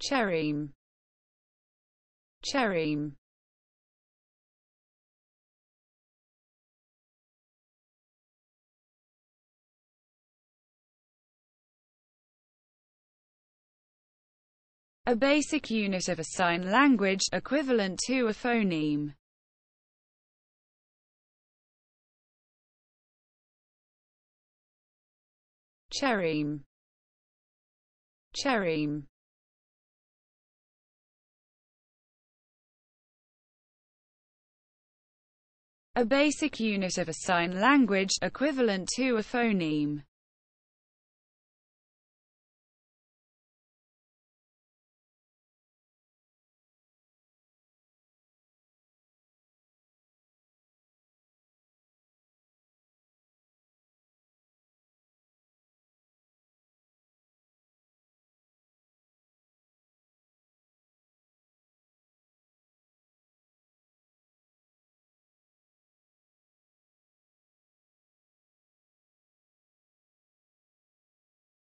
chereme chereme a basic unit of a sign language, equivalent to a phoneme. Cherim. chereme a basic unit of a sign language, equivalent to a phoneme.